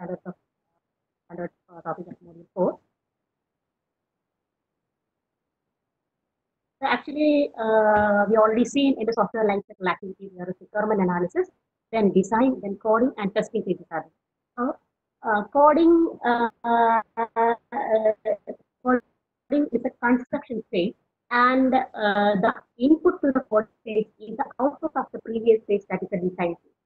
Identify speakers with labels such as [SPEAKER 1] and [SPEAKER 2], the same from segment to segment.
[SPEAKER 1] standards of standard uh, topic of module 4. So actually, uh, we already seen in the software lifecycle activity, there is requirement analysis, then design, then coding and testing phases. So, uh, coding, uh, uh, coding is a construction phase and uh, the input to the code phase is the output of the previous phase that is the design phase.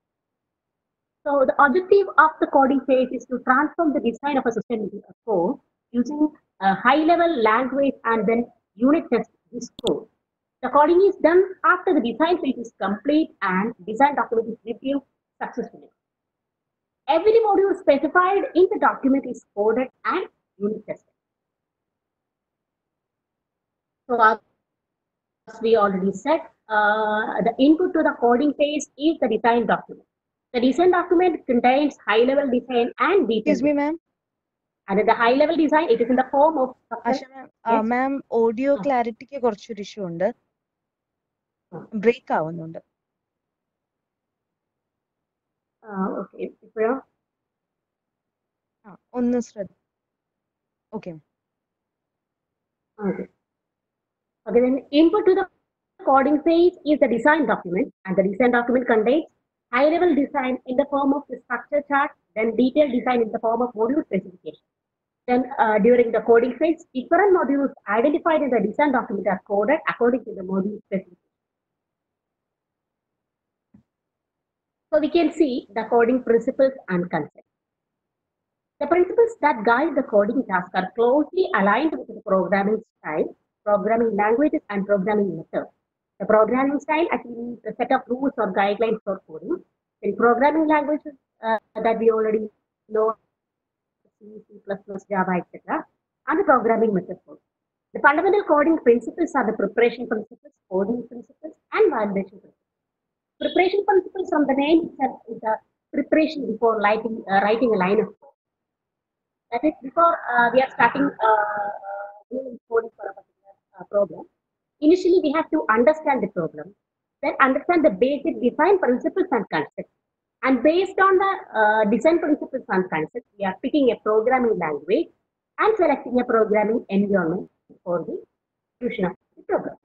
[SPEAKER 1] So the objective of the coding phase is to transform the design of a system into a code using a high-level language and then unit test this code. The coding is done after the design phase is complete and design document is reviewed successfully. Every module specified in the document is coded and unit tested. So as we already said, uh, the input to the coding phase is the design document. The design document contains high-level design and detailed
[SPEAKER 2] Excuse me, ma'am.
[SPEAKER 1] And in the high-level design, it is in the form of
[SPEAKER 2] Asha ma'am
[SPEAKER 1] Yes.
[SPEAKER 2] Ma'am audio
[SPEAKER 1] ആ.
[SPEAKER 2] ക്ലാരിറ്റിക്ക് കുറച്ചൊരു issue ഉണ്ട്
[SPEAKER 1] ആ.
[SPEAKER 2] Break ആവുന്നുണ്ട്
[SPEAKER 1] uh, okay, ഇപ്പോഴോ?
[SPEAKER 2] ആ ഒന്ന് ശ്രദ്ധ okay
[SPEAKER 1] Okay. Okay, then input to the coding phase is the design document, and the design document contains high-level design in the form of the structure chart, then detailed design in the form of module specification. Then uh, during the coding phase, different modules identified in the design document are coded according to the module specification. So we can see the coding principles and concepts. The principles that guide the coding task are closely aligned with the programming style, programming languages, and programming methods. The programming style actually means a set of rules or guidelines for coding. In programming languages uh, that we already know, C, C++, Java, etc., and the programming methods. for. The fundamental coding principles are the preparation principles, coding principles, and validation principles. Preparation principles from the name itself is a preparation before writing, uh, writing a line of code. That is, before uh, we are starting uh, doing coding for a particular uh, problem, initially we have to understand the problem, then understand the basic design principles and concepts. And based on the uh, design principles and concepts, we are picking a programming language and selecting a programming environment for the execution of the program.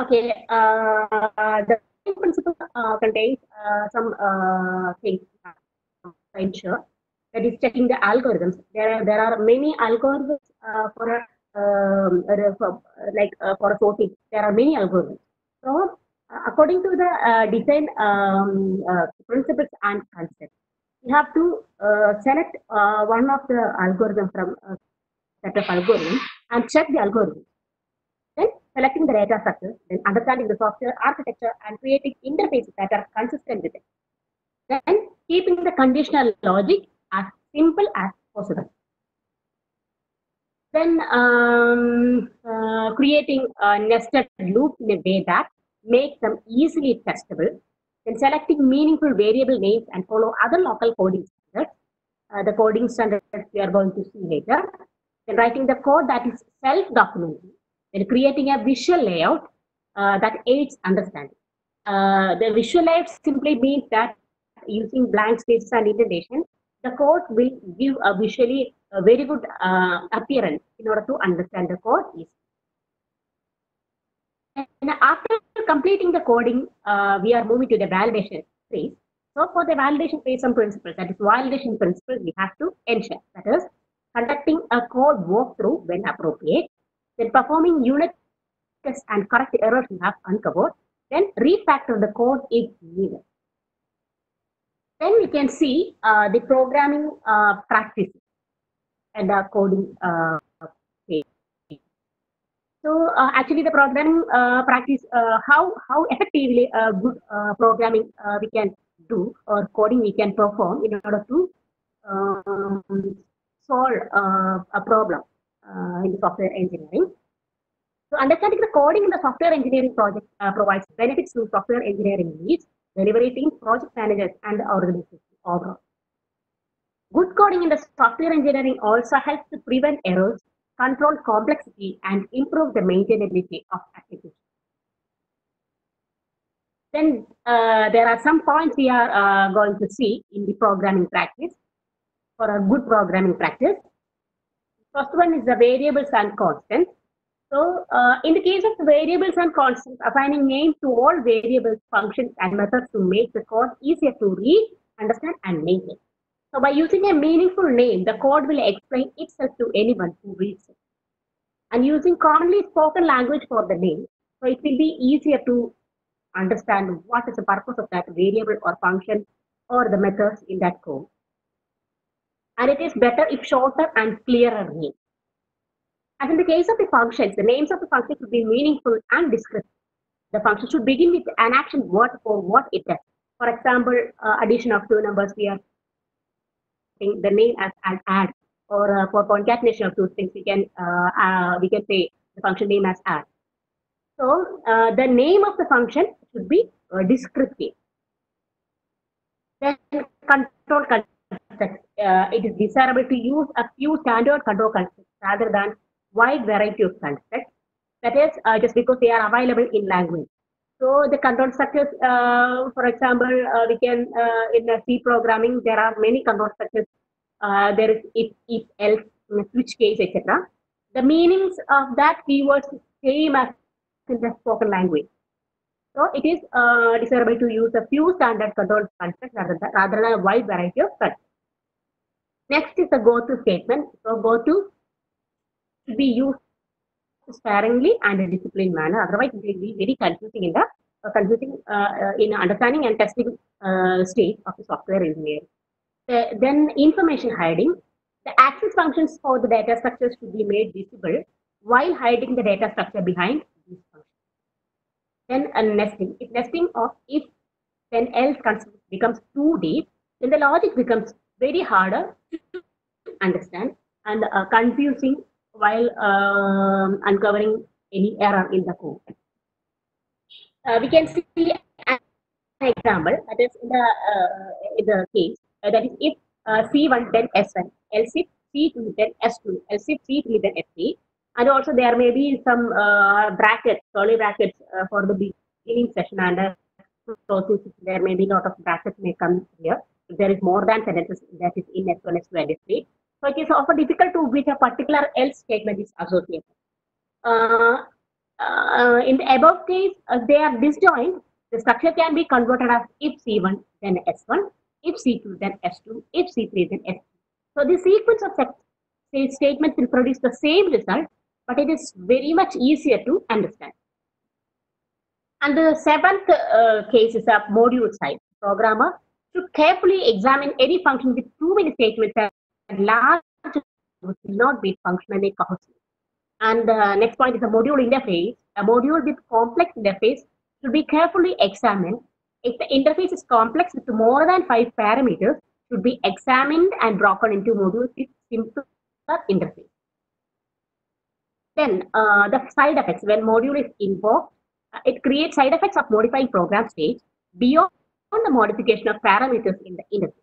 [SPEAKER 1] Okay, uh, the principle uh, contains uh, some uh, things ensure that is checking the algorithms. There are there are many algorithms uh, for um, like uh, for a sorting. There are many algorithms. So uh, according to the uh, design um, principles and concepts, you have to select one of the algorithm from a set of algorithms and check the algorithm. Then selecting the data structure, then understanding the software architecture and creating interfaces that are consistent with it. Then keeping the conditional logic as simple as possible. Then um, uh, creating a nested loop in a way that makes them easily testable. Then selecting meaningful variable names and follow other local coding standards. Uh, the coding standards we are going to see later. Then writing the code that is self-documenting. Then creating a visual layout uh, that aids understanding. Uh, the visual layout simply means that using blank spaces and indentation, the code will give a visually a very good uh, appearance in order to understand the code easily. And after completing the coding, uh, we are moving to the validation phase. So for the validation phase, some principles, that is validation principles, we have to ensure. That is, conducting a code walkthrough when appropriate, then performing unit tests and correct errors we have uncovered, then refactor the code if needed. Then we can see uh, the programming uh, practices and the coding uh, phase. So uh, actually the programming uh, practice, uh, how, how effectively uh, good uh, programming we can do or coding we can perform in order to um, solve a problem in software engineering. So understanding the coding in the software engineering project provides benefits to software engineering leads, delivery teams, project managers, and the organization overall. Good coding in the software engineering also helps to prevent errors, control complexity, and improve the maintainability of applications. Then uh, there are some points we are uh, going to see in the programming practice for a good programming practice. First one is the variables and constants. So uh, in the case of variables and constants, assigning names to all variables, functions, and methods to make the code easier to read, understand, and maintain. So by using a meaningful name, the code will explain itself to anyone who reads it. And using commonly spoken language for the name, so it will be easier to understand what is the purpose of that variable or function or the methods in that code. And it is better if shorter and clearer name. As in the case of the functions, the names of the functions should be meaningful and descriptive. The function should begin with an action word for what it does. For example, uh, addition of two numbers, we are saying the name as, as add, or uh, for concatenation of two strings, we can uh, uh, we can say the function name as add. So the name of the function should be descriptive. Then control constructs. It is desirable to use a few standard control constructs rather than wide variety of constructs. That is just because they are available in language. So the control structures, uh, for example, uh, we can uh, in the C programming there are many control structures. Uh, there is if, if, else, switch case, etc. The meanings of that keywords same as in the spoken language. So it is uh, desirable to use a few standard control constructs rather than, rather than a wide variety of constructs. Next is the go-to statement. So go-to should be used sparingly and a disciplined manner. Otherwise, it will be very confusing in the uh, confusing uh, uh, in understanding and testing uh, stage of the software engineering. The- then information hiding. The access functions for the data structures should be made visible while hiding the data structure behind these functions. Then a nesting. If nesting of if then else becomes too deep, then the logic becomes very harder to understand and uh, confusing while um, uncovering any error in the code. Uh, we can see an example that is in the uh, in the case uh, that is if uh, C1 then S1, else if C2 then S2, else if C3 then S3, and also there may be some uh, brackets, curly brackets uh, for the beginning session and uh, closing. There may be a lot of brackets may come here. If there is more than sentences that is in S1, S2, and S3. So it is often difficult to which a particular else statement is associated. Uh, uh, in the above case, uh, they are disjoint. The structure can be converted as if C1 then S1, if C2 then S2, if C3 then S3. So the sequence of say statements will produce the same result, but it is very much easier to understand. And the seventh uh, case is a module side. Programmer should carefully examine any function with too many statements large will not be functionally cohesive. And the next point is a module interface. A module with complex interface should be carefully examined. If the interface is complex with more than five parameters, should be examined and broken into modules with simpler interface. Then uh, the side effects. When module is invoked, uh, it creates side effects of modifying program state beyond the modification of parameters in the interface.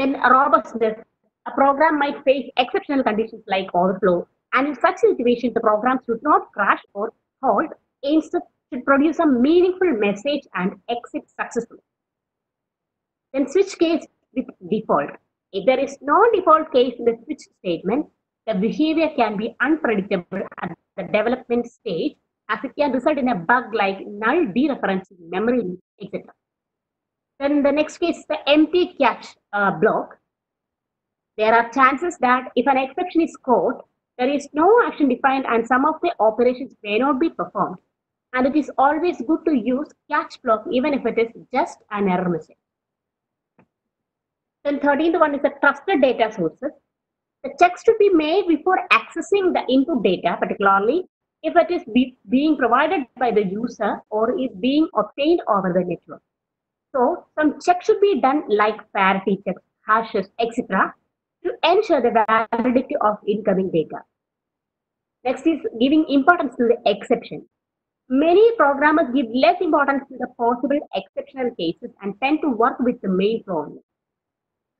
[SPEAKER 1] Then robustness. A program might face exceptional conditions like overflow, and in such situations, the program should not crash or halt. Instead, should produce a meaningful message and exit successfully. Then switch case with default. If there is no default case in the switch statement, the behavior can be unpredictable at the development stage as it can result in a bug like null dereferencing memory, etc. Then the next case is the empty catch uh, block. There are chances that if an exception is caught, there is no action defined and some of the operations may not be performed. And it is always good to use catch block even if it is just an error message. Then 13th one is the trusted data sources. The checks should be made before accessing the input data, particularly if it is be, being provided by the user or is being obtained over the network. So some checks should be done like parity checks, hashes, etc. to ensure the validity of incoming data. Next is giving importance to the exception. Many programmers give less importance to the possible exceptional cases and tend to work with the main problem.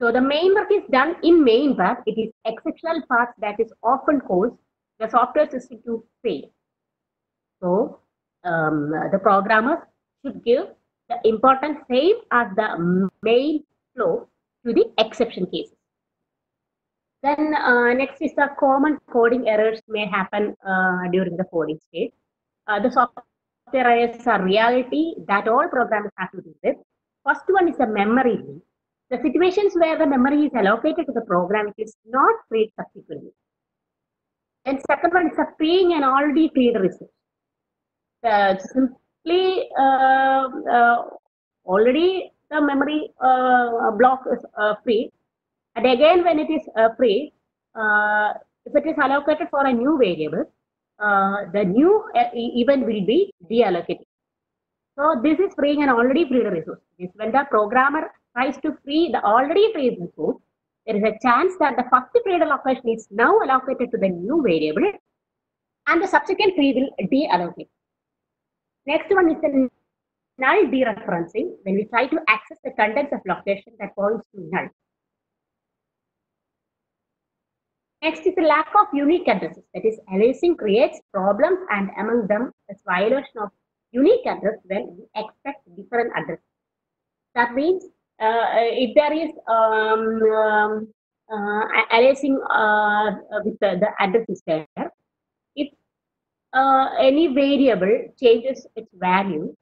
[SPEAKER 1] So the main work is done in main part. It is exceptional parts that is often caused the software system to fail. So um, the programmers should give the important same as the main flow to the exception cases. Then uh, next is the common coding errors may happen uh, during the coding stage. Uh, the software errors are reality that all programmers have to deal with. First one is the memory. The situations where the memory is allocated to the program it is not freed subsequently. And second one is the freeing an already freed resource. Uh, simply uh, uh, already the memory uh, block is uh, free and again, when it is free, if it is allocated for a new variable, the new event will be deallocated. So this is freeing an already freed resource. This when the programmer tries to free the already freed resource, there is a chance that the first freed allocation is now allocated to the new variable and the subsequent free will deallocate. Next one is the null dereferencing when we try to access the contents of location that points to null. Next is the lack of unique addresses. That is, aliasing creates problems and among them is violation of unique address when we expect different addresses. That means uh, if there is um, um, uh, aliasing uh, with the, the address is there, uh, any variable changes its value,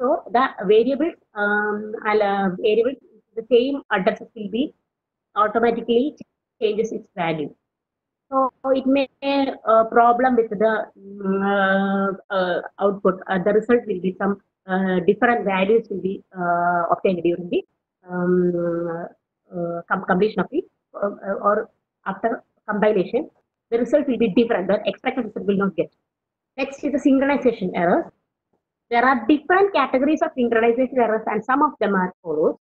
[SPEAKER 1] so the variable um, al- variable the same address will be automatically changes its value. So it may a problem with the mm, uh, uh, output. Uh, the result will be some uh, different values will be uh, obtained during the um, uh, completion of the uh, or after compilation. The result will be different. The expected result will not get. Next is the synchronization errors. There are different categories of synchronization errors, and some of them are follows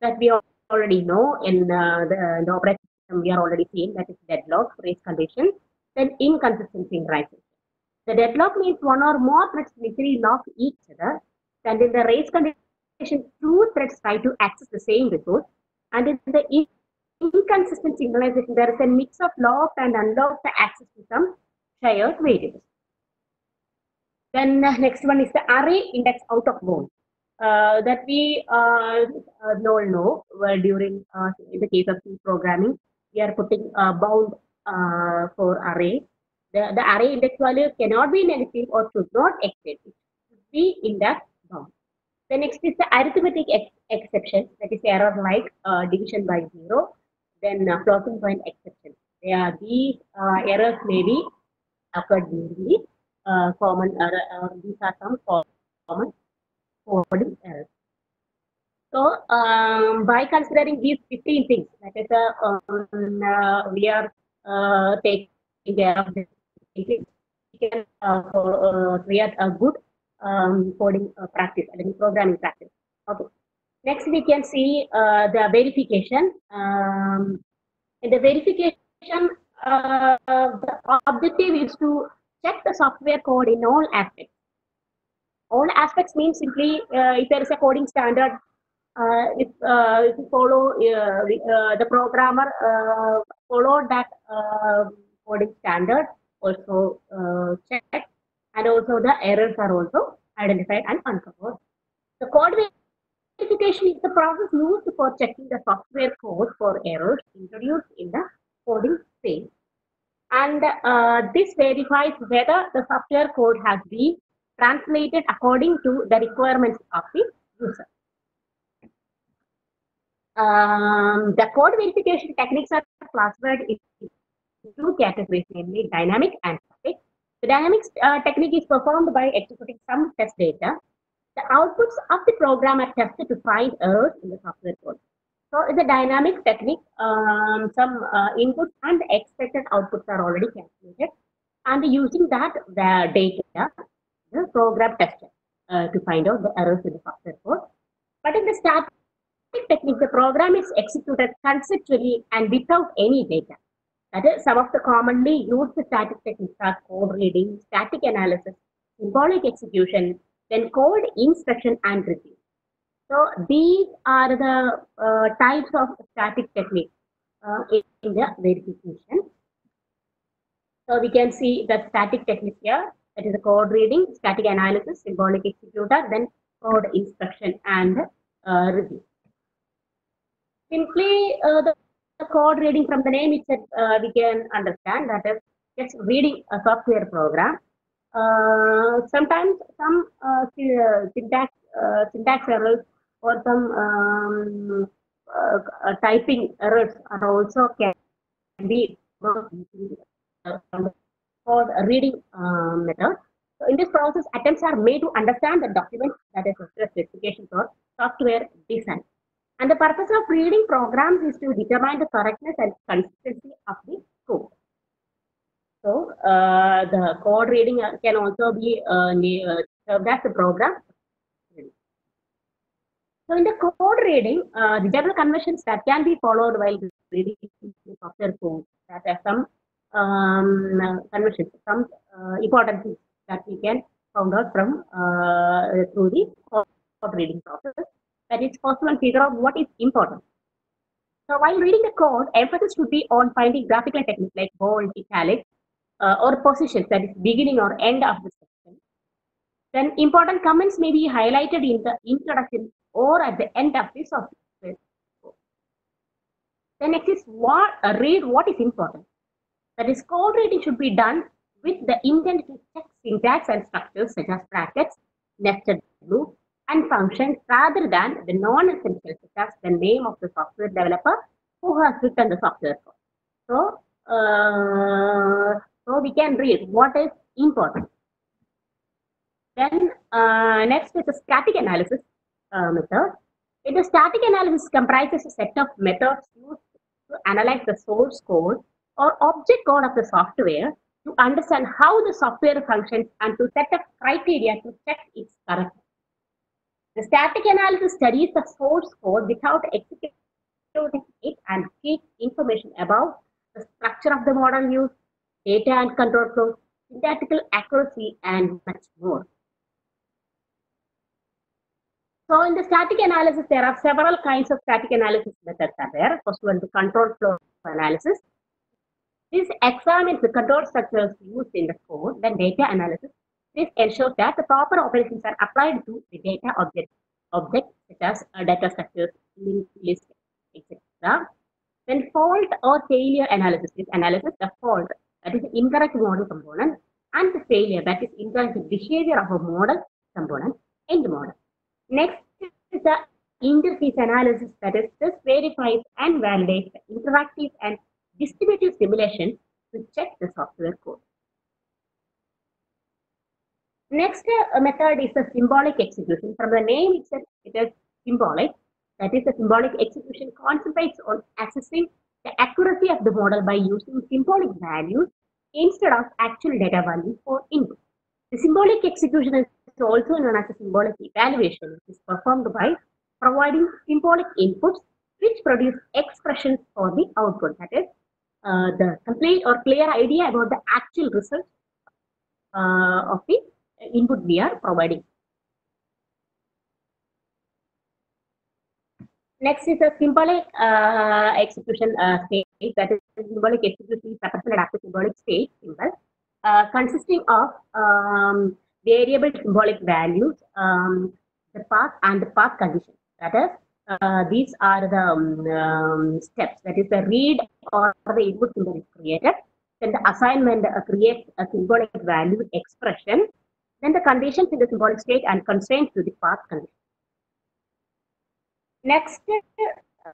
[SPEAKER 1] that we already know in uh, the, the operating system. We are already seeing that is deadlock, race condition, then inconsistent synchronization. The deadlock means one or more threads literally lock each other, and in the race condition, two threads try to access the same resource, and in the inconsistent synchronization, there is a mix of locked and unlocked access to some shared variables. Then uh, next one is the array index out of bound. Uh, that we uh, uh, all know well, during uh, in the case of C programming, we are putting a bound for array. The, the array index value cannot be negative or should not exceed. It should be in that bound. The next is the arithmetic ex- exception, that is error like uh, division by zero, then uh, floating point exception. These uh, errors may be occurred during the uh, common error. Uh, these are some common coding errors. So, um, by considering these 15 things, that is, uh, um, we are taking care of this. We can create a good um, coding practice and programming practice. Okay. Next, we can see uh, the verification. Um, in the verification, uh, the objective is to check the software code in all aspects. All aspects means simply uh, if there is a coding standard uh, if, uh, if you follow uh, the, programmer followed that coding standard also checked. And also the errors are also identified and uncovered. The code verification is the process used for checking the software code for errors introduced in the coding phase and uh, this verifies whether the software code has been translated according to the requirements of the user. Um, the code verification techniques are classified into two categories, namely dynamic and static. The dynamic uh, technique is performed by executing some test data. The outputs of the program are tested to find errors in the software code. So, in the dynamic technique, um, some uh, inputs and expected outputs are already calculated, and using that the data the program tester uh, to find out the errors in the software code. But in the static technique, the program is executed conceptually and without any data. That is, some of the commonly used static techniques are code reading, static analysis, symbolic execution, then code inspection and review. So these are the uh, types of static techniques uh, in, in the verification. So we can see the static technique here that is the code reading, static analysis, symbolic executor, then code inspection and uh, review. Simply, uh, the, the code reading from the name itself, uh, we can understand that is just reading a software program. Uh, sometimes some uh, syntax uh, syntax errors or some um, uh, typing errors are also can be for reading uh, method. So in this process, attempts are made to understand the document that is software specification or software design. And the purpose of reading programs is to determine the correctness and consistency of the code. So uh, the code reading can also be uh, uh, served as a program. So in the code reading, the general conventions that can be followed while reading the software code that are some um, conventions, some important things that we can found out from through the code reading process. That is first one figure out what is important. So while reading the code, emphasis should be on finding graphical techniques like bold, italic, uh, or positions that is beginning or end of the section. Then important comments may be highlighted in the introduction or at the end of the software. Then next is what uh, read what is important. That is code reading should be done with the intent to check syntax and structures such as brackets, nested loop, and functions rather than the non-essential such as the name of the software developer who has written the software code. So, uh, so we can read what is important. Then uh, next is the static analysis uh, method. In the static analysis comprises a set of methods used to analyze the source code or object code of the software to understand how the software functions and to set up criteria to check its correctness. The static analysis studies the source code without executing it and seeks information about the structure of the model used, data and control flow, syntactical accuracy, and much more. So in the static analysis, there are several kinds of static analysis methods are there. First one, the control flow analysis. This examines the control structures used in the code, then data analysis. This ensures that the proper operations are applied to the data object, objects such as uh, data structures, linked list, etc. Then fault or failure analysis is analysis the fault, that is the incorrect model component, and the failure, that is incorrect behavior of a model component in the model. Next is the interface analysis, that is this verifies and validates the interactive and distributive simulation to check the software code. Next uh, method is the symbolic execution. From the name itself, it is symbolic. That is, the symbolic execution concentrates on assessing the accuracy of the model by using symbolic values instead of actual data values for input. The symbolic execution is also known as a symbolic evaluation, which is performed by providing symbolic inputs which produce expressions for the output. That is, uh, the complete or clear idea about the actual result uh, of the input we are providing. Next is a symbolic uh, execution uh. That is, symbolic is represented as symbolic state symbol, uh, consisting of um, variable symbolic values, um, the path and the path condition. That is, uh, these are the um, steps. That is, the read or the input symbol is created. Then the assignment uh, creates a symbolic value expression. Then the conditions in the symbolic state and constraints to the path condition. Next,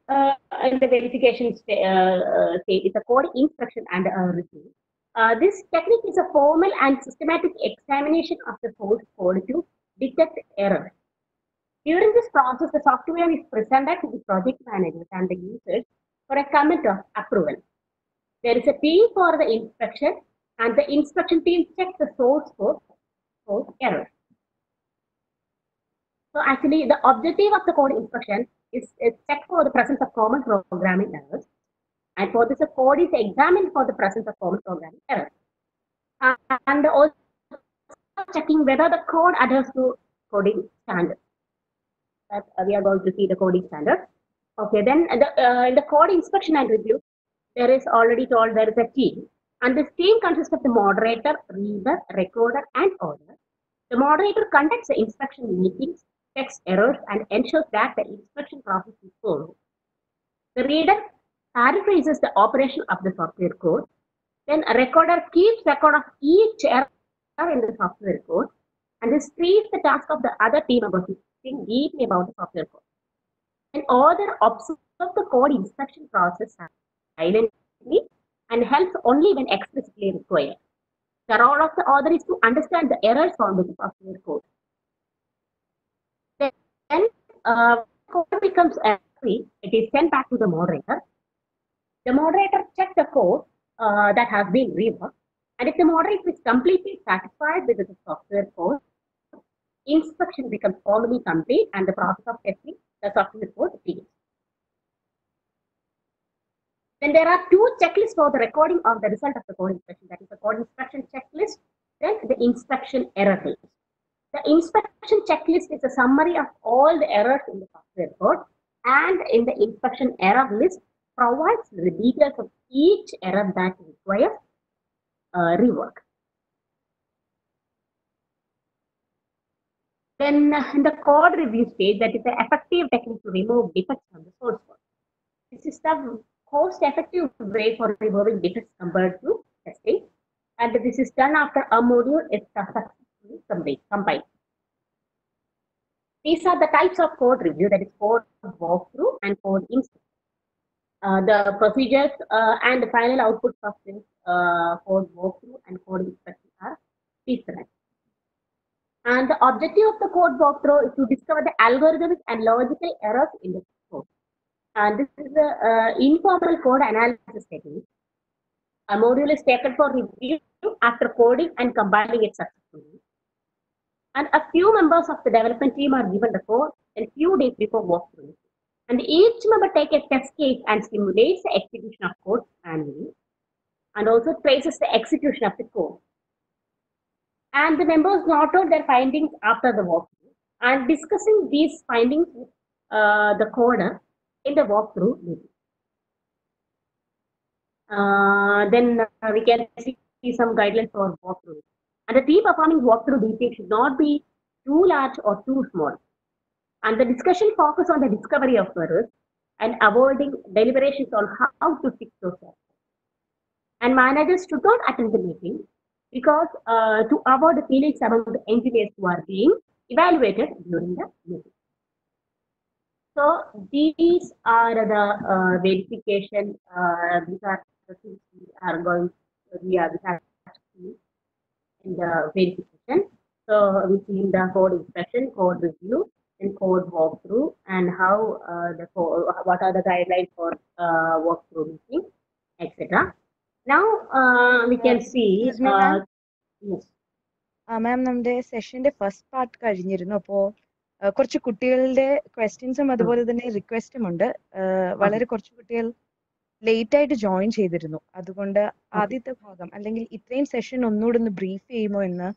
[SPEAKER 1] uh, in the verification sta- uh, state is a code inspection and uh, review. Uh, this technique is a formal and systematic examination of the source code to detect errors. During this process, the software is presented to the project managers and the users for a comment of approval. There is a team for the inspection, and the inspection team checks the source code for errors. So actually, the objective of the code inspection is, is check for the presence of common programming errors. And for this, the code is examined for the presence of common programming errors. Uh, and also checking whether the code adheres to coding standards. That uh, we are going to see the coding standards. Okay, then the, uh, in the code inspection and review, there is already told there is a team. And this team consists of the moderator, reader, recorder, and author. The moderator conducts the inspection meetings, checks errors, and ensures that the inspection process is followed. The reader paraphrases the operation of the software code. Then a recorder keeps record of each error in the software code, and this frees the task of the other team members to think deeply about the software code. An author observes the code inspection process silently and helps only when explicitly required. The role of the author is to understand the errors found in the software code. Then, uh, code becomes free. It is sent back to the moderator. The moderator checks the code uh, that has been reworked, and if the moderator is completely satisfied with the software code, inspection becomes formally complete, and the process of testing the software code begins. Then there are two checklists for the recording of the result of the code inspection. That is the code inspection checklist, then the inspection error list. The inspection checklist is a summary of all the errors in the software code, and in the inspection error list provides the details of each error that requires uh, rework. Then uh, in the code review stage, that is the effective technique to remove defects from the source code. This is the cost-effective way for removing defects compared to testing, and this is done after a module is successfully compiled. These are the types of code review, that is code walkthrough and code inspection. Uh, the procedures uh, and the final output of this uh, code walkthrough and code inspection are different. And the objective of the code walkthrough is to discover the algorithmic and logical errors in the code. And this is the informal code analysis technique. A module is taken for review after coding and compiling it successfully. And a few members of the development team are given the code and few days before walkthrough. And each member takes a test case and simulates the execution of code manually and also traces the execution of the code. And the members note out their findings after the walkthrough and discussing these findings with uh, the coder in the walkthrough meeting. Uh, then uh, we can see some guidelines for walkthrough. And the team performing walkthrough detail should not be too large or too small. And the discussion focus on the discovery of errors and avoiding deliberations on how to fix those errors. And managers should not attend the meeting because uh, to avoid the feelings among the engineers who are being evaluated during the meeting. So these are the uh, verification. Uh, these are the things we are going. We are we have in the verification. So we see the code inspection, code review, and code walkthrough, and how uh, the code, what are the guidelines for uh, walkthrough meeting, etc. Now uh, we can see. Uh,
[SPEAKER 2] ma'am.
[SPEAKER 1] yes.
[SPEAKER 2] Ma'am നമ്മുടെ സെഷന്റെ first part കഴിഞ്ഞിരുന്നു അപ്പോ കുറച്ച് കുട്ടികളുടെ ക്വസ്റ്റ്യൻസും അതുപോലെ തന്നെ റിക്വസ്റ്റും ഉണ്ട് വളരെ കുറച്ച് കുട്ടികൾ ലേറ്റ് ആയിട്ട് ജോയിൻ ചെയ്തിരുന്നു. അതുകൊണ്ട് ആദ്യത്തെ ഭാഗം അല്ലെങ്കിൽ ഇത്രയും സെഷൻ ഒന്നുകൂടെ ഒന്ന് ബ്രീഫ് ചെയ്യുമോ എന്ന്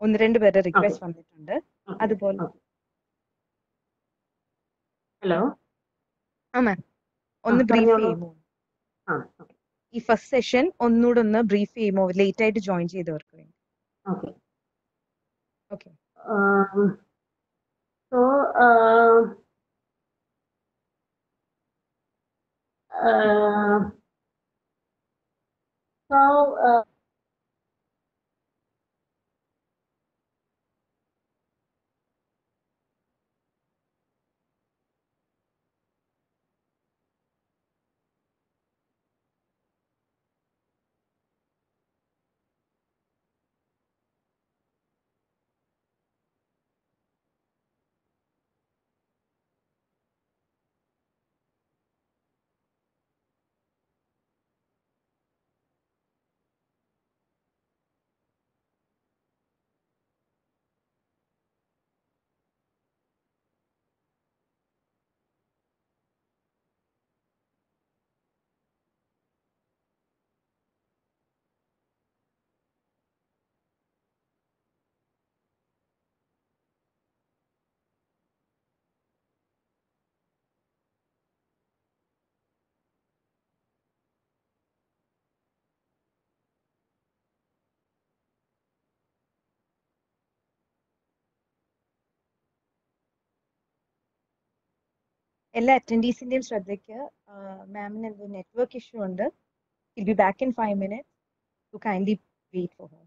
[SPEAKER 2] ഒന്ന് രണ്ട് പേരുടെ റിക്വസ്റ്റ് വന്നിട്ടുണ്ട്. അതുപോലെ.
[SPEAKER 1] ഹലോ.
[SPEAKER 2] ആ മാം ഒന്ന് ബ്രീഫ് ചെയ്യുമോ? ഈ ഫസ്റ്റ് സെഷൻ ഒന്നുകൂടെ ഒന്ന് ബ്രീഫ് ചെയ്യുമോ? ലേറ്റ് ആയിട്ട് ജോയിൻ ചെയ്തവർക്ക് വേണ്ടി. Okay
[SPEAKER 1] Um, Uh, so, uh,
[SPEAKER 2] എല്ലാ അറ്റൻഡീസിന്റെയും ശ്രദ്ധയ്ക്ക് മാമിന് എന്തോ നെറ്റ്വർക്ക് ഇഷ്യൂ ഉണ്ട്. Will be back in five minutes to kindly wait for
[SPEAKER 1] her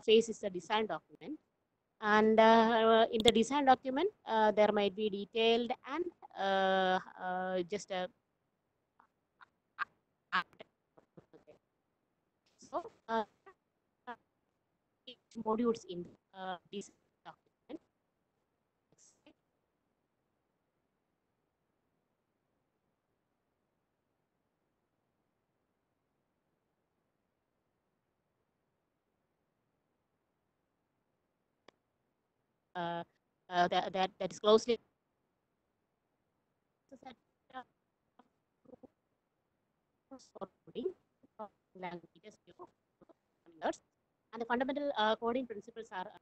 [SPEAKER 1] phase is the design document. And uh, in the design document, uh, there might be detailed and uh, just a modules in this document. Uh, uh, that, that that is closely uh, and the fundamental uh, coding principles are uh,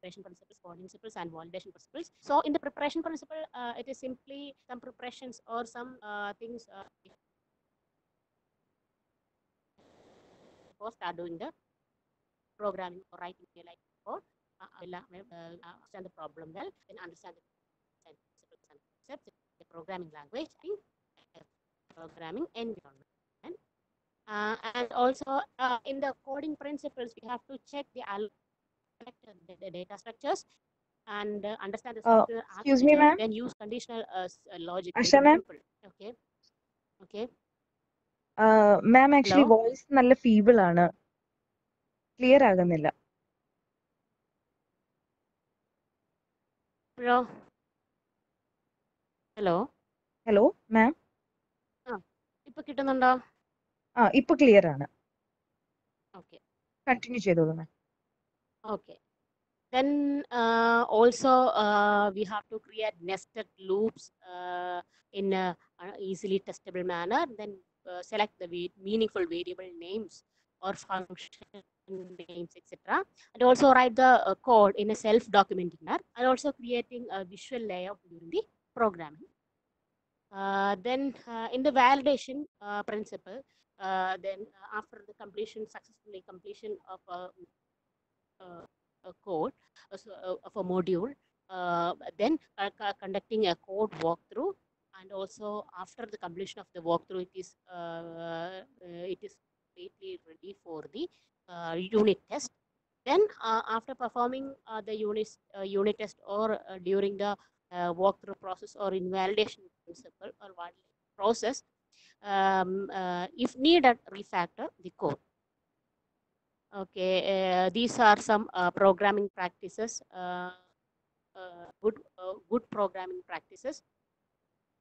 [SPEAKER 1] preparation principles, coding principles, and validation principles. So in the preparation principle, uh, it is simply some preparations or some uh, things uh, before start doing the programming or writing like code. Uh, I will uh, uh, understand the problem well, then understand the principles and concepts, the programming language, and uh, programming environment. Uh, and also uh, in the coding principles, we have to check the, al- the, the data structures and uh, understand the
[SPEAKER 2] Uh,
[SPEAKER 1] software
[SPEAKER 2] excuse me,
[SPEAKER 1] architecture,
[SPEAKER 2] ma'am.
[SPEAKER 1] Then use conditional uh, s- uh, logic.
[SPEAKER 2] Asha,
[SPEAKER 1] very
[SPEAKER 2] ma'am.
[SPEAKER 1] simple. Okay. Okay.
[SPEAKER 2] Ma'am actually
[SPEAKER 1] Hello?
[SPEAKER 2] Voice നല്ല feeble ആണ് clear ആകുന്നില്ല
[SPEAKER 1] Hello. Hello.
[SPEAKER 2] Hello ma'am
[SPEAKER 1] ഇപ്പൊ കിട്ടുന്നുണ്ടോ
[SPEAKER 2] ആ ഇപ്പൊ clear ആണ്
[SPEAKER 1] okay
[SPEAKER 2] continue ചെയ്തോളൂ മാം
[SPEAKER 1] Okay. Then uh, also uh, we have to create nested loops uh, in a uh, easily testable manner. Then uh, select the va- meaningful variable names or function names, etc. And also write the uh, code in a self-documenting manner. And also creating a visual layout during the programming. Uh, then uh, in the validation uh, principle, uh, then uh, after the completion, successfully completion of a a code so, of a module, then conducting a code walkthrough, and also after the completion of the walkthrough, it is it is completely ready for the unit test. Then uh, after performing uh, the unit uh, unit test or uh, during the uh, walkthrough process or invalidation principle or process, um, uh, if needed, refactor the code. Okay, uh, these are some uh, programming practices, uh, uh, good uh, good programming practices.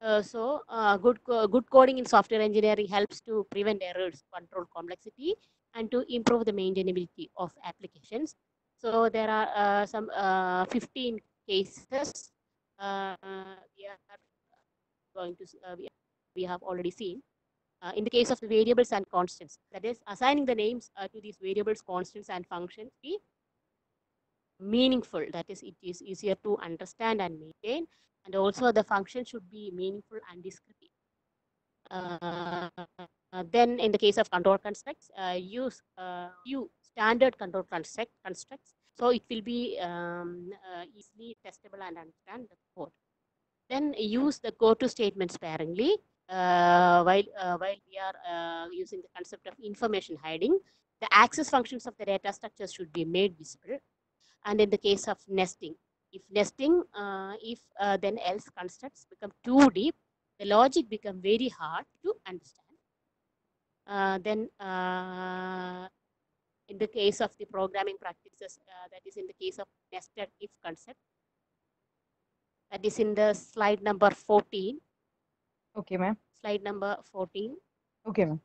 [SPEAKER 1] Uh, so, uh, good good coding in software engineering helps to prevent errors, control complexity, and to improve the maintainability of applications. So, there are uh, some uh, 15 cases uh, we are going to uh, we, we have already seen. Uh, in the case of the variables and constants, that is assigning the names uh, to these variables, constants, and functions be meaningful. That is, it is easier to understand and maintain, and also the function should be meaningful and descriptive. Uh, then, in the case of control constructs, uh, use uh, few standard control construct constructs, so it will be um, easily testable and understand the code. Then use the go-to statement sparingly uh, while uh, while we are uh, using the concept of information hiding. The access functions of the data structures should be made visible. And in the case of nesting, if nesting, if then else constructs become too deep, the logic become very hard to understand. Uh, then uh, in the case of the programming practices, uh, that is in the case of nested if concept, that is in the slide number 14.
[SPEAKER 2] Okay, ma'am.
[SPEAKER 1] Slide number 14.
[SPEAKER 2] Okay, ma'am.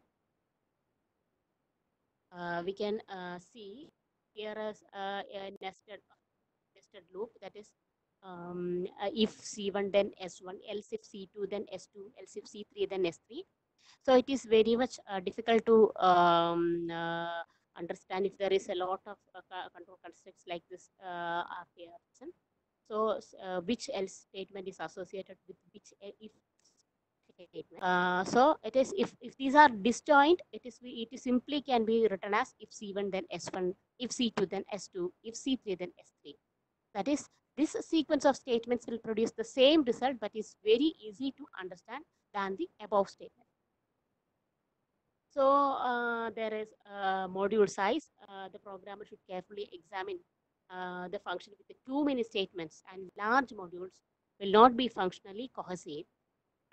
[SPEAKER 1] Uh, we can uh, see here is uh, a nested nested loop that is um, uh, if c1 then s1 else if c2 then s2 else if c3 then s3 so it is very much uh, difficult to um, uh, understand if there is a lot of uh, control constructs like this uh, are here present. so uh, which else statement is associated with which if statement. Uh, so it is if, if these are disjoint, it is it is simply can be written as if C1 then S1, if C2 then S2, if C3 then S3. That is this sequence of statements will produce the same result but is very easy to understand than the above statement. So uh, there is uh, module size. Uh, the programmer should carefully examine uh, the function with the too many statements and large modules will not be functionally cohesive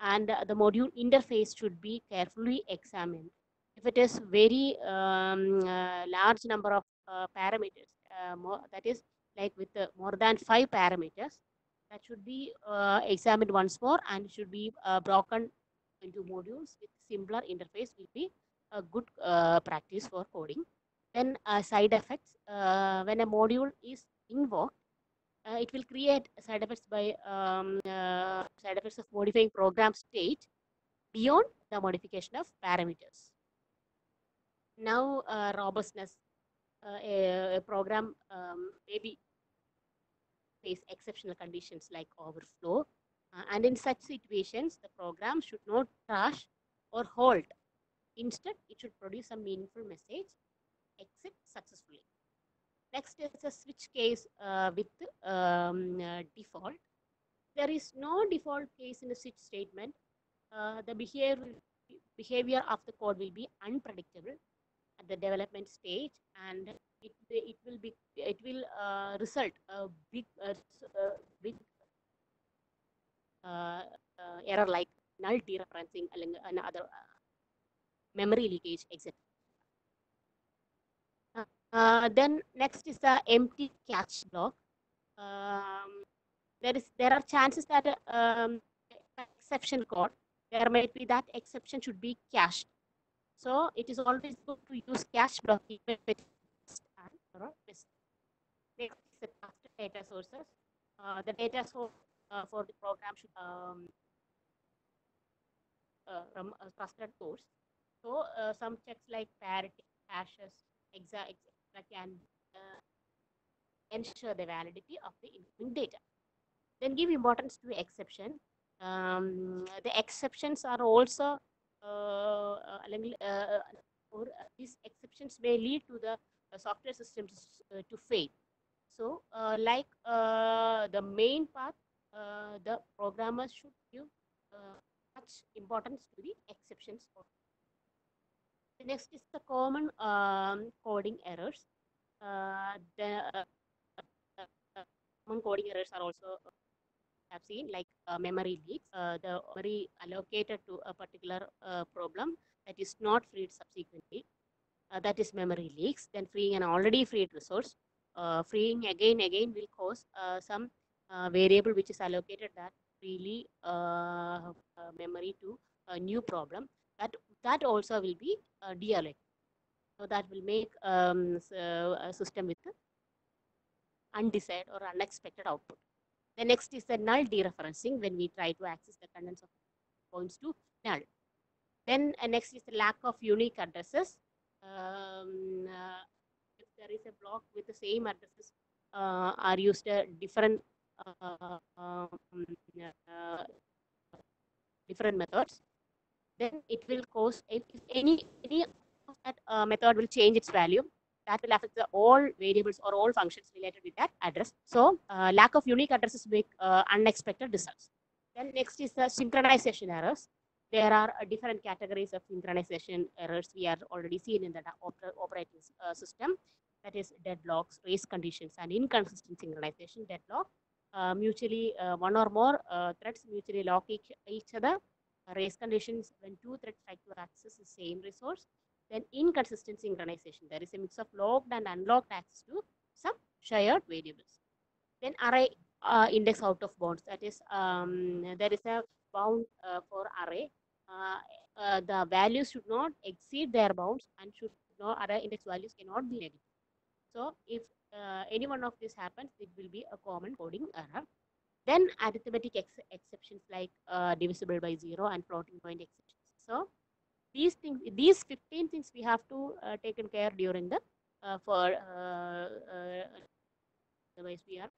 [SPEAKER 1] and the module interface should be carefully examined. If it is very um, uh, large number of uh, parameters, more, that is like with uh, more than five parameters, that should be uh, examined once more and should be uh, broken into modules with simpler interface will be a good uh, practice for coding. Then uh, side effects, uh, when a module is invoked, it will create side effects by um, side effects of modifying program state beyond the modification of parameters. Now, robustness, uh, a, a program um, maybe face exceptional conditions like overflow, uh, and in such situations, the program should not crash or halt. Instead, it should produce a meaningful message, exit successfully. Next is a switch case uh, with um, uh, default. There is no default case in a switch statement. Uh, the behavior, behavior of the code will be unpredictable at the development stage and it it will be it will uh, result a big uh, big uh, error like null dereferencing അല്ലെങ്കിൽ uh, another uh, memory leakage etc. Uh, then next is the empty catch block. Um, there is there are chances that um, exception caught. There might be that exception should be cached. So it is always good to use catch block even if it risk. Next is the data sources. Uh, the data source uh, for the program should um, uh, from a trusted source. So uh, some checks like parity, hashes, etc. can uh, ensure the validity of the incoming data. Then give importance to exception. Um, the exceptions are also uh, or these exceptions may lead to the software systems uh, to fail. So, uh, like uh, the main part, uh, the programmers should give much importance to the exceptions. The next is the common um, coding errors. The common coding errors are also have seen like uh, memory leaks, uh, the memory allocated to a particular uh, problem that is not freed subsequently. Uh, that is memory leaks. Then freeing an already freed resource. Uh, freeing again again will cause uh, some variable which is allocated that freely memory to a new problem. That that also will be uh, deallocated. So that will make um, a system with undesired or unexpected output. The next is the null dereferencing when we try to access the contents of points to null. Then uh, next is the lack of unique addresses. Um, uh, if there is a block with the same addresses uh, are used uh, different um, uh, different methods, then it will cause if if any any of that uh, method will change its value that will affect the all variables or all functions related with that address. So uh, lack of unique addresses make unexpected results. Then next is the synchronization errors. There are uh, different categories of synchronization errors we are already seen in the oper- operating uh, system. That is deadlocks, race conditions, and inconsistent synchronization. Deadlock, uh, mutually uh, one or more uh, threads mutually lock each, each other. Uh, race conditions when two threads try to access the same resource then inconsistent synchronization. There is a mix of locked and unlocked access to some shared variables. Then array uh, index out of bounds. That is, um, there is a bound uh, for array. Uh, uh, the values should not exceed their bounds and should not array index values cannot be negative. So if uh, any one of this happens, it will be a common coding error. Then arithmetic ex- exceptions like divisible by zero and floating point exceptions. So these things these 15 things we have to uh, taken care during the uh, for uh, uh, otherwise we are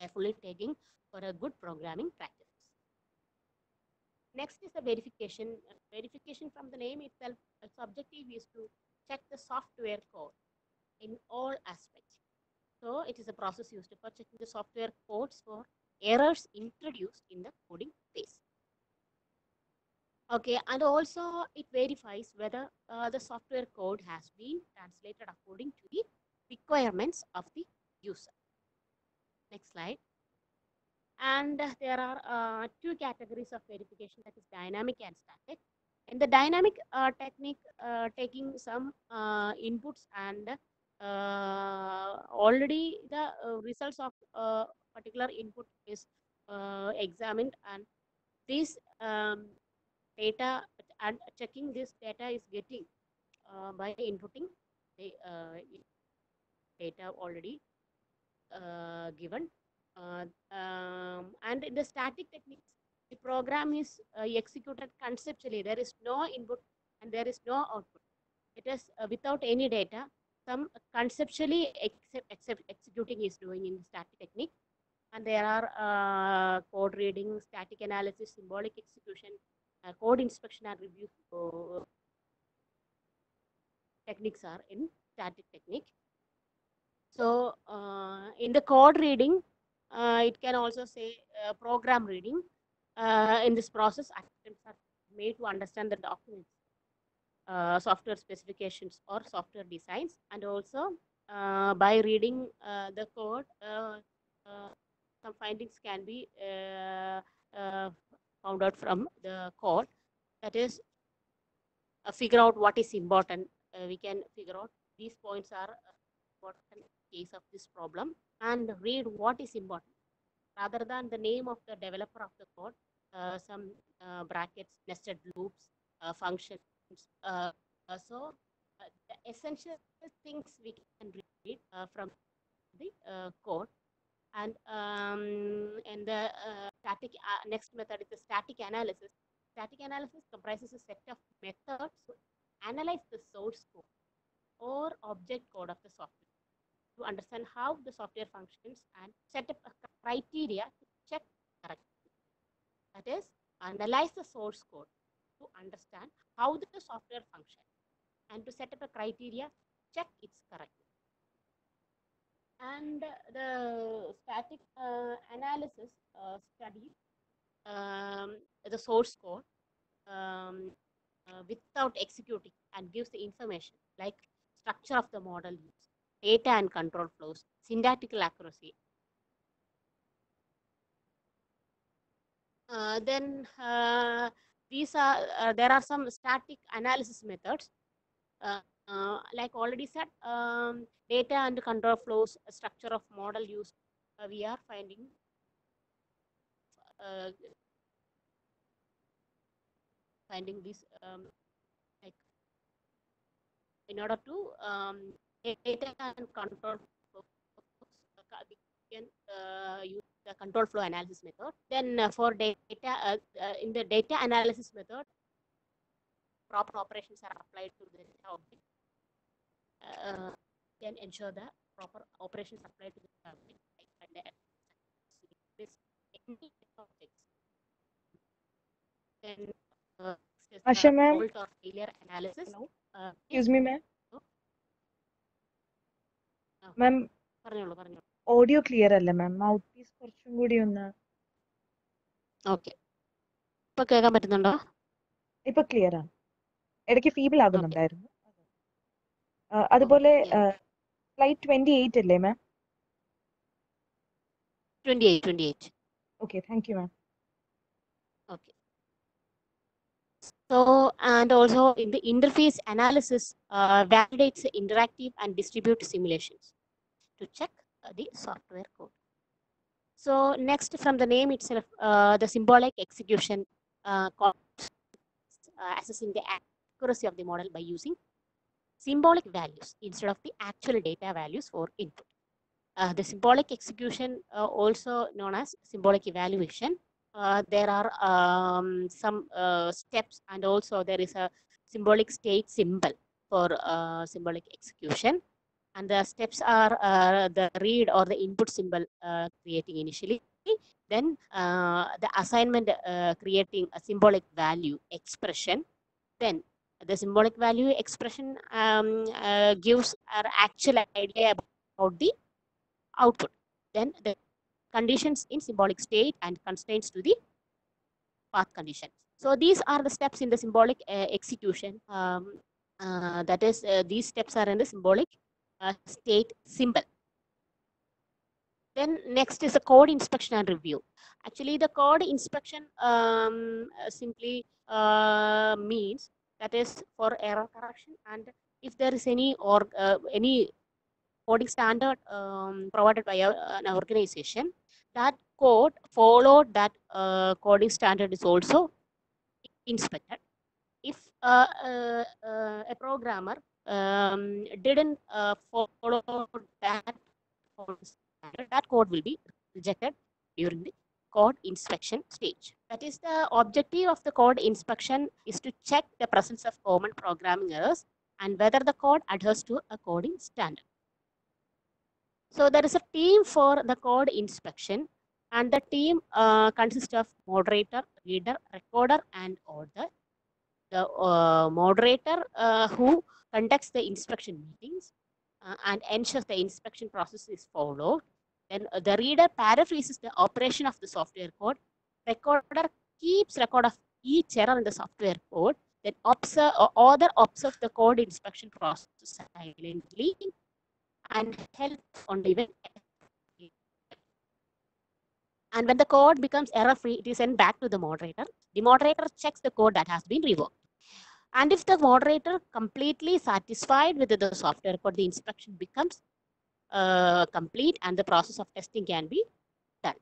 [SPEAKER 1] carefully taking for a good programming practices next is the verification verification from the name itself its objective is to check the software code in all aspects so it is a process used for checking the software codes for errors introduced in the coding phase Okay, and also it verifies whether uh, the software code has been translated according to the requirements of the user. Next slide. And there are uh, two categories of verification that is dynamic and static. In the dynamic uh, technique, uh, taking some uh, inputs and uh, already the uh, results of uh, particular input is examined and this um, data and checking this data is getting by inputting the data already given. Uh, um, and in the static techniques, the program is uh, executed conceptually. There is no input and there is no output. It is uh, without any data. Some conceptually except, executing is doing in the static technique. And there are uh, code reading, static analysis, symbolic execution, uh, code inspection and review techniques are in static technique. So uh, in the code reading, it can also say uh, program reading. Uh, in this process, attempts are made to understand the documents, uh, software specifications or software designs, and also uh, by reading uh, the code, uh, uh, some findings can be uh, uh, found out from the code. That is, uh, figure out what is important. Uh, we can figure out these points are uh, important case of this problem and read what is important rather than the name of the developer of the code uh, some uh, brackets nested loops uh, functions uh, uh, so uh, the essential things we can read from the code. And um, and the static next method is the static analysis. Static analysis comprises a set of methods to analyze the source code or object code of the software to understand how the software functions and set up a criteria to check correctly. That is, analyze the source code to understand how the software functions and to set up a criteria, check its correctness. And the static uh, analysis uh, um, the source code um, uh, without executing and gives the information like structure of the model data and control flows, syntactical accuracy. Uh, then uh, these are uh, there are some static analysis methods. Uh, uh, like already said, um, data and control flows, structure of model used. uh, we are finding finding this um, like in order to um, data and control can uh, use the control flow analysis method. Then uh, for data, uh, uh in the data analysis method, proper operations are applied to the object. Uh, then ensure the proper operations applied to the object. Uh, then, uh,
[SPEAKER 2] Asha, ma'am.
[SPEAKER 1] Analysis.
[SPEAKER 2] Excuse me,
[SPEAKER 1] ma'am.
[SPEAKER 2] Ma'am
[SPEAKER 1] പറഞ്ഞോളൂ പറഞ്ഞോളൂ.
[SPEAKER 2] Audio clear അല്ല മാം mouth piece കുറച്ചും കൂടി ഒന്ന്
[SPEAKER 1] okay ഇപ്പൊ കേൾക്കാൻ പറ്റുന്നുണ്ടോ?
[SPEAKER 2] ഇപ്പൊ ക്ലിയർ ആണ്. ഇടയ്ക്ക് ഫീബിൾ ആകുന്നുണ്ടായിരുന്നു. അതുപോലെ ഫ്ലൈറ്റ് ട്വന്റി എയ്റ്റ് അല്ലേ ma'am
[SPEAKER 1] twenty eight twenty eight
[SPEAKER 2] okay thank you ma'am
[SPEAKER 1] Okay. So, and also in the interface analysis uh, validates interactive and distributed simulations to check uh, the software code. So next from the name itself, uh, the symbolic execution uh, uh, assessing the accuracy of the model by using symbolic values instead of the actual data values for input. Uh, the symbolic execution, also known as symbolic evaluation, uh, there are um, some uh, steps and also there is a symbolic state symbol for uh, symbolic execution. And the steps are uh, the read or the input symbol uh, creating initially. Then uh, the assignment creating a symbolic value expression. Then the symbolic value expression um, gives our actual idea about the output. Then the conditions in symbolic state and constraints to the path condition. So these are the steps in the symbolic uh, execution. Um, uh, that is, uh, these steps are in the symbolic uh, state symbol. Then next is the code inspection and review. Actually, the code inspection um, uh, simply uh, means that is for error correction and if there is any or any coding standard um, provided by an organization, that code followed that uh, coding standard is also inspected. If uh, uh, uh, a programmer um, didn't uh, follow that standard, that code will be rejected during the code inspection stage. That is the objective of the code inspection is to check the presence of common programming errors and whether the code adheres to a coding standard. So there is a team for the code inspection and the team uh, consists of moderator, reader, recorder and author. The uh, moderator uh, who conducts the inspection meetings uh, and ensures the inspection process is followed. Then uh, the reader paraphrases the operation of the software code. Recorder keeps record of each error in the software code. Then observe, author observes the code inspection process silently and help on the event. And when the code becomes error free, it is sent back to the moderator. The moderator checks the code that has been revoked. And if the moderator completely satisfied with the software code, the inspection becomes uh, complete and the process of testing can be done.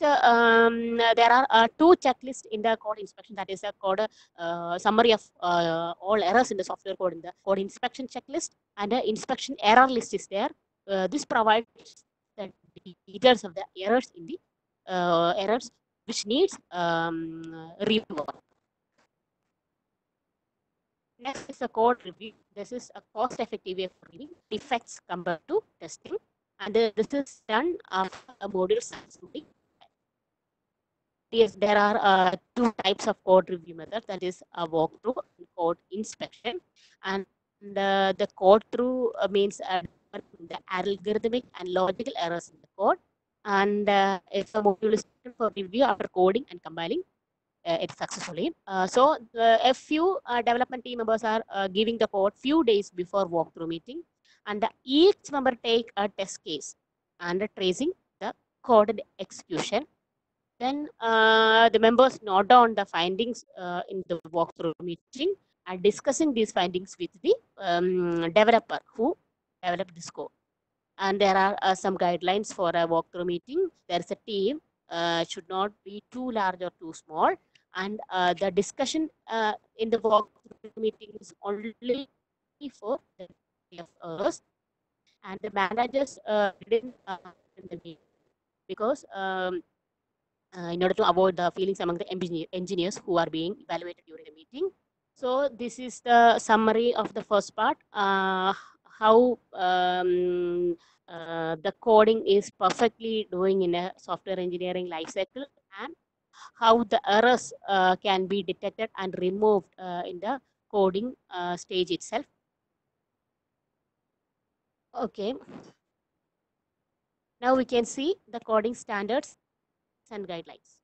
[SPEAKER 1] Next, um, there are uh, two checklists in the code inspection. That is a code uh, summary of uh, all errors in the software code in the code inspection checklist and the inspection error list is there. This provides the details of the errors in the errors which needs um, review. Next is a code review. This is a cost-effective way of reviewing defects compared to testing, and uh, this is done after a module successfully. Yes, there are uh, two types of code review method That is a walkthrough and code inspection, and the the code through uh, means uh, the algorithmic and logical errors in the code, and uh, if a module for review after coding and compiling uh, it successfully. Uh, so the, a few uh, development team members are uh, giving the code few days before walkthrough meeting, and each member take a test case and tracing the code execution. Then uh, the members note down the findings uh, in the walkthrough meeting and discussing these findings with the um, developer who developed this code. And there are uh, some guidelines for a walkthrough meeting. There is a team uh, should not be too large or too small. And uh, the discussion uh, in the walkthrough meeting is only for the errors. And the managers didn't in the meeting because um, uh, in order to avoid the feelings among the engineer, engineers who are being evaluated during the meeting. So this is the summary of the first part. Uh, how um, uh, the coding is perfectly doing in a software engineering lifecycle and how the errors uh, can be detected and removed uh, in the coding uh, stage itself. Okay. Now we can see the coding standards and guidelines.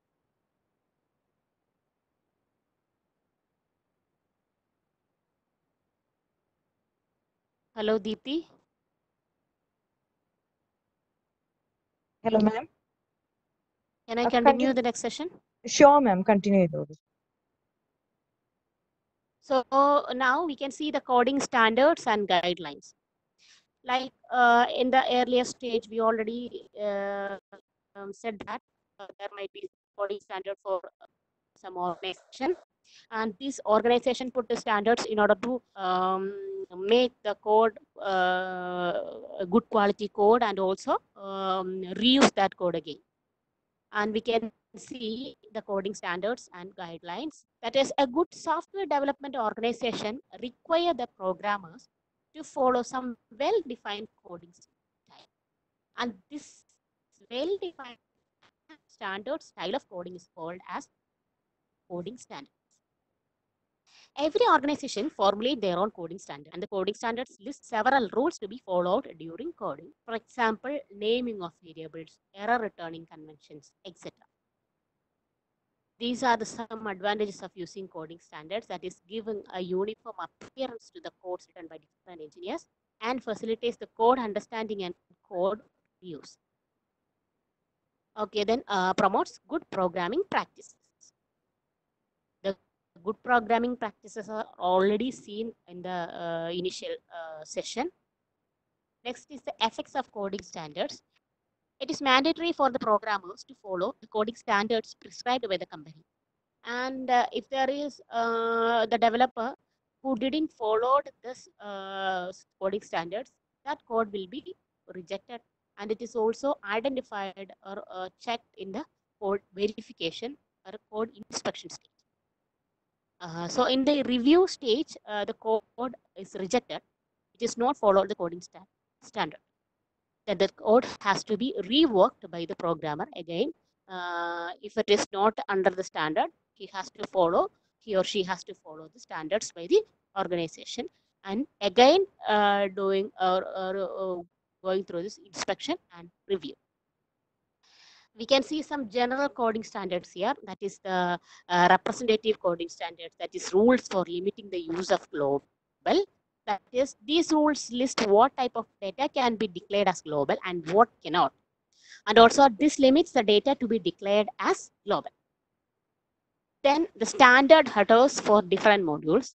[SPEAKER 1] Hello, Deepthi.
[SPEAKER 2] Hello, ma'am.
[SPEAKER 1] Can I
[SPEAKER 2] Uh,
[SPEAKER 1] continue the next session?
[SPEAKER 2] Sure, ma'am. Continue.
[SPEAKER 1] So now we can see the coding standards and guidelines. Like uh, in the earlier stage, we already uh, um, said that there might be coding standard for uh, some organization. And this organization put the standards in order to um, make the code uh, good quality code and also um, reuse that code again. And we can see the coding standards and guidelines. That is, a good software development organization require the programmers to follow some well-defined coding style. And this well-defined standard style of coding is called as coding standards. Every organization formulate their own coding standard and the coding standards list several rules to be followed during coding. For example, naming of variables, error returning conventions, etc. these are the some advantages of using coding standards that is giving a uniform appearance to the codes written by different engineers and facilitates the code understanding and code use. Okay, then uh, promotes good programming practices. The good programming practices are already seen in the uh, initial uh, session. Next is the effects of coding standards. It is mandatory for the programmers to follow the coding standards prescribed by the company. And uh, if there is uh, the developer who didn't follow this uh, coding standards, that code will be rejected and it is also identified or uh, checked in the code verification or code inspection stage. Uh, so in the review stage, uh, the code is rejected. It is not followed the coding sta- standard. That the code has to be reworked by the programmer again. Uh, if it is not under the standard, he has to follow, he or she has to follow the standards by the organization and again uh, doing or, or uh, going through this inspection and review. We can see some general coding standards here. That is the uh, representative coding standards. That is rules for limiting the use of global. That is, these rules list what type of data can be declared as global and what cannot. And also, this limits the data to be declared as global. Then the standard headers for different modules.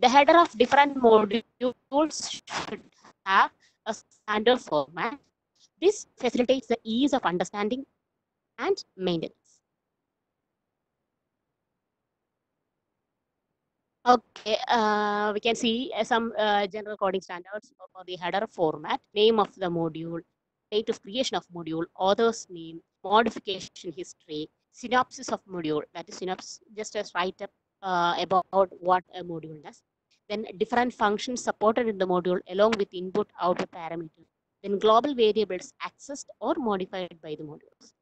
[SPEAKER 1] The header of different modules should have a standard format. This facilitates the ease of understanding and maintenance. Okay, uh, we can see uh, some uh, general coding standards for the header format, name of the module, date of creation of module, author's name, modification history, synopsis of module, that is synopsis, just as write up uh, about what a module does. Then different functions supported in the module along with input output parameters. Then global variables accessed or modified by the modules.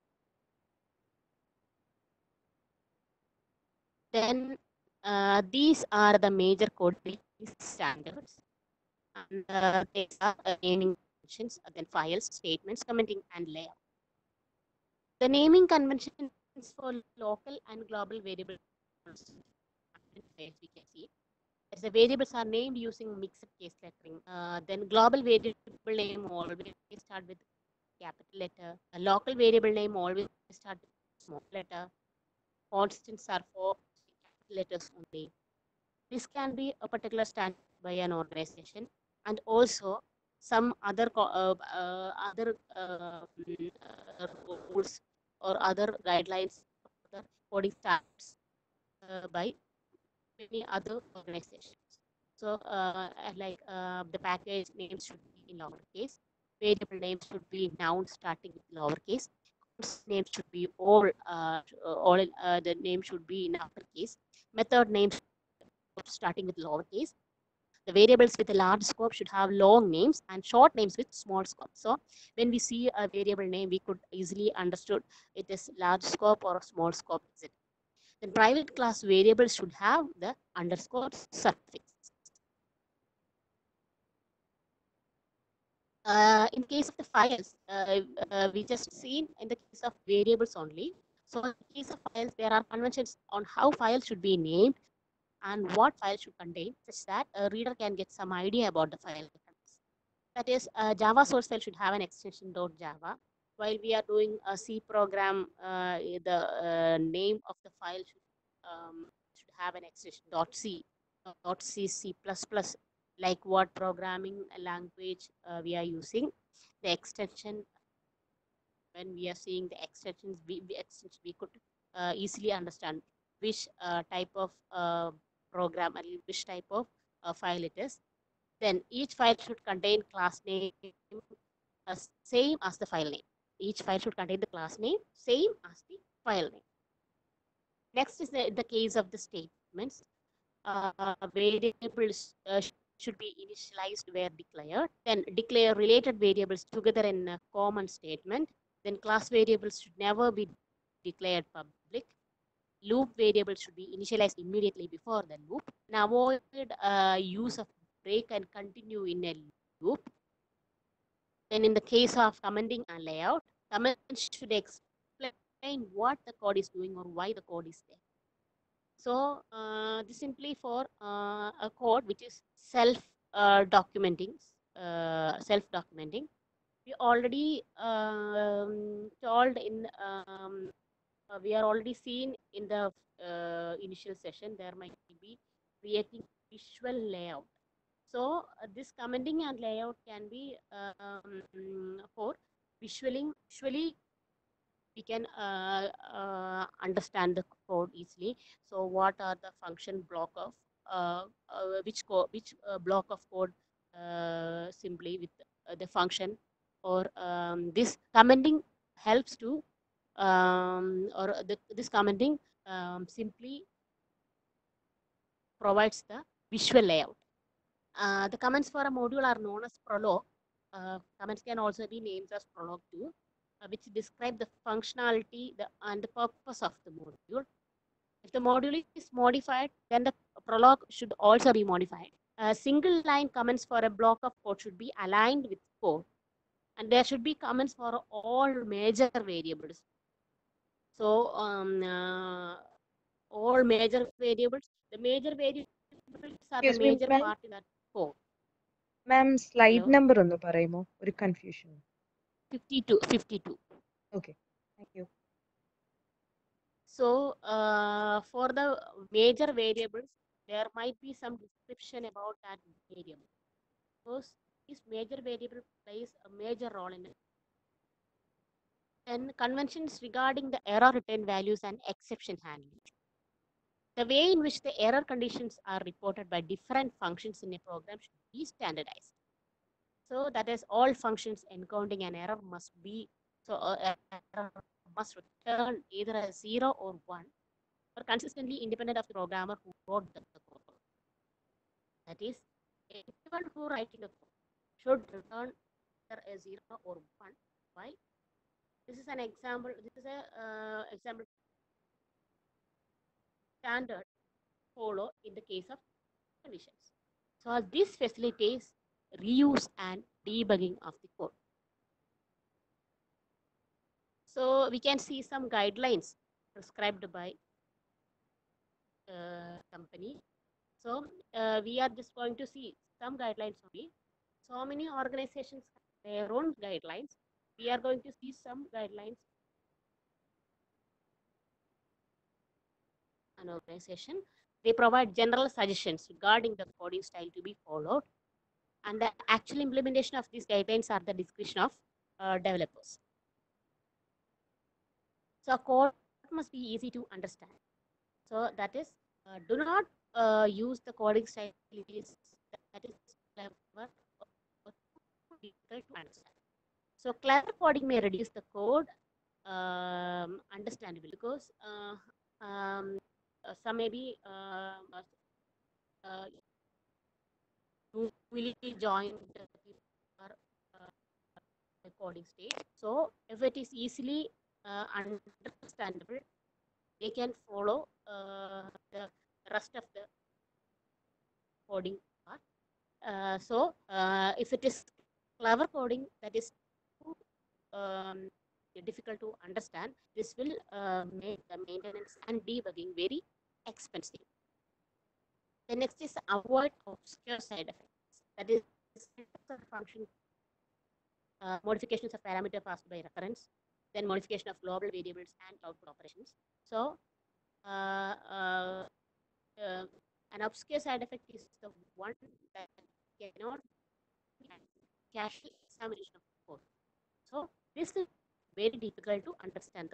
[SPEAKER 1] Then uh, these are the major coding standards. And uh, these are uh, naming conventions, uh, then files, statements, commenting, and layout. The naming conventions for local and global variables, we can see. As the variables are named using mixed case lettering. Uh, then global variable name always start with capital letter. A local variable name always start with small letter. Constants are for letters only. This can be a particular standard by an organization and also some other uh, uh, other uh, rules or other guidelines the coding standards by many other organizations. So, like the package names should be in lowercase, variable names should be noun starting with lowercase, name should be all uh, all uh, the name should be in uppercase method names starting with lowercase the variables with a large scope should have long names and short names with small scope. So when we see a variable name we could easily understood it is large scope or small scope it then private class variables should have the underscore suffix Uh, in case of the files, uh, uh, we just seen in the case of variables only. So in the case of files, there are conventions on how files should be named and what files should contain, such that a reader can get some idea about the file. That is, a Java source file should have an extension .java. While we are doing a C program, the name of the file should, um, should have an extension .c, .c, C++, like what programming language uh, we are using. The extension when we are seeing the extensions we, we, could uh, easily understand which uh, type of program which type of file it is. Then each file should contain class name same as the file name each file should contain the class name same as the file name next is the, the case of the statements variables should be initialized where declared. Then declare related variables together in a common statement. Then class variables should never be declared public. Loop variables should be initialized immediately before the loop. Avoid uh, use of break and continue in a loop. Then in the case of commenting a layout, comments should explain what the code is doing or why the code is there. So uh, this simply for uh, a code which is self uh, documenting, uh, self documenting. We already um, told in um, uh, we are already seen in the uh, initial session there might be creating visual layout. So uh, this commenting and layout can be um, for visually visually we can uh, uh, understand the code easily. So what are the function block of uh, uh, which which uh, block of code simply with the function or um, this commenting helps to um, or the, this commenting um, simply provides the visual layout. Uh, the comments for a module are known as prologue. Uh, comments can also be named as prologue too, uh, which describe the functionality the, and the purpose of the module. If the module is modified, then the prologue should also be modified. Single line comments for a block of code should be aligned with code, and there should be comments for all major variables. So, um, uh, all major variables, the major variables are the
[SPEAKER 2] Excuse
[SPEAKER 1] major part in that code.
[SPEAKER 2] Ma'am slide
[SPEAKER 1] Hello?
[SPEAKER 2] Number ഒന്ന് പറയുമോ ഒരു confusion
[SPEAKER 1] 52, 52.
[SPEAKER 2] Okay thank U
[SPEAKER 1] So uh, for the major variables, there might be some description about that variable. Because this major variable plays a major role in it. And conventions regarding the error return values and exception handling. The way in which the error conditions are reported by different functions in a program should be standardized. So that is all functions encountering an error must be so uh, error must return either a zero or one or consistently independent of the programmer who wrote the code. That is, anyone who writing the code should return either a zero or one. Why? This is an example. This is a uh, example standard follow in the case of conditions. So this facilitates reuse and debugging of the code. So we can see some guidelines prescribed by uh, company. So uh, we are just going to see some guidelines only. So many organizations have their own guidelines. We are going to see some guidelines. An organization they provide general suggestions regarding the coding style to be followed, and the actual implementation of these guidelines are the discretion of uh, developers. So code must be easy to understand. So that is, uh, do not uh, use the coding style that is clever difficult to understand. So clever coding may reduce the code um, understandable because uh, um, some maybe uh, uh, newly joined people uh, coding stage. So if it is easily uh, understandable, they can follow uh, the rest of the coding part. Uh, so uh, if it is clever coding that is um, difficult to understand, this will uh, make the maintenance and debugging very expensive. The next is avoid obscure side effects. That is function uh, modifications of parameter passed by reference, then modification of global variables and output operations. So uh, uh, uh, an obscure side effect is the one that cannot cache examination of code. So this is very difficult to understand.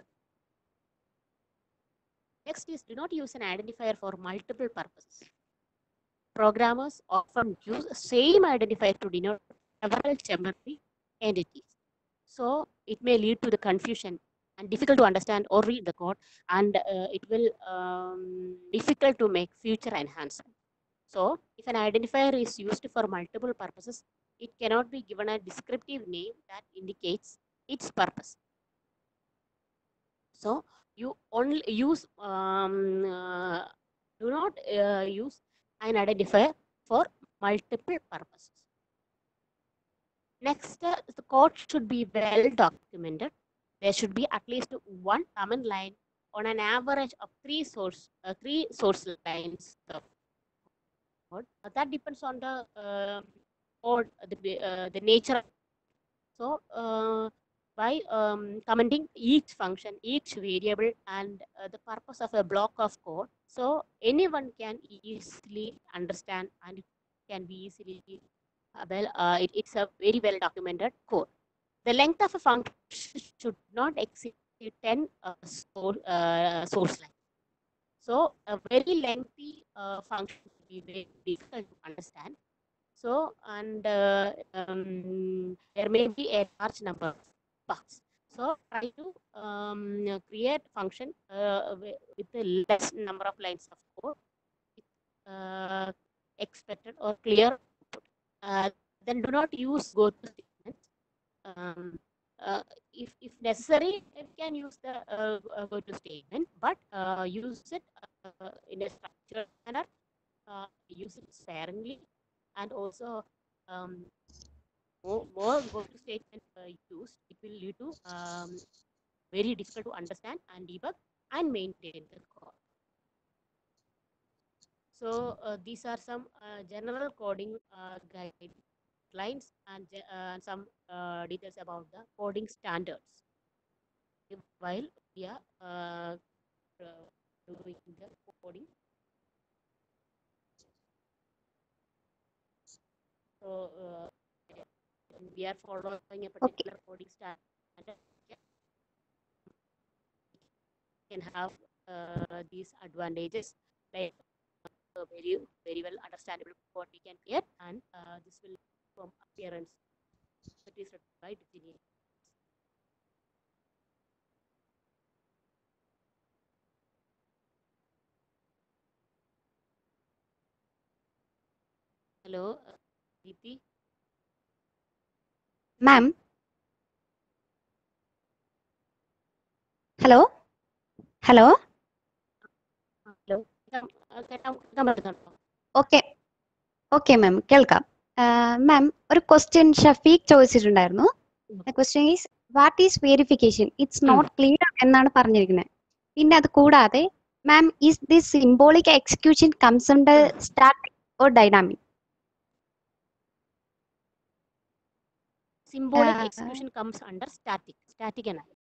[SPEAKER 1] Next is do not use an identifier for multiple purposes. Programmers often use the same identifier to denote several temporary entities. So it may lead to the confusion and difficult to understand or read the code and uh, it will um, difficult to make future enhancement. So if an identifier is used for multiple purposes, it cannot be given a descriptive name that indicates its purpose. So you only use um, uh, do not uh, use an identifier for multiple purposes. Next, uh, the code should be well documented. there should be at least one comment line on an average of three source uh, three source lines of code. That depends on the uh, code, the uh, the nature. So by um, commenting each function, each variable, and uh, the purpose of a block of code, so anyone can easily understand and can be easily uh, well. Uh, it, it's a very well documented code. The length of a function should not exceed 10 uh, source, uh, source lines. So a very lengthy uh, function will be very difficult to understand. So and um, there may be a large number So try to um, create function uh, with less number of lines of code, uh, expected or clear. Uh, then do not use go to statements. Um, uh, if, if necessary, you can use the uh, uh, go to statement, but use it in a structured manner, use it sparingly, and also um, more, more go to statement uh, used, it will lead to um, very difficult to understand and debug and maintain the code. So uh, these are some uh, general coding uh, guidelines and uh, some uh, details about the coding standards. While we are doing the coding. So we are following a particular coding standard. yeah. Can have uh, these advantages like uh, very very well understandable code we can create and uh, this will from appearance that is written by Virginia. Hello, uh, Deepthi.
[SPEAKER 3] Ma'am. Hello hello
[SPEAKER 1] okay okay ma'am കേൾക്കാം.
[SPEAKER 3] Ma'am ഒരു question Shafeeq ചോദിച്ചിട്ടുണ്ടായിരുന്നു. Question is what is verification
[SPEAKER 1] it's.
[SPEAKER 3] Not clear എന്നാണ് പറഞ്ഞിരിക്കുന്നത് പിന്നെ അത് കൂടാതെ ma'am is this symbolic execution comes under static or dynamic
[SPEAKER 1] symbolic
[SPEAKER 3] Uh,
[SPEAKER 1] execution comes under static static analysis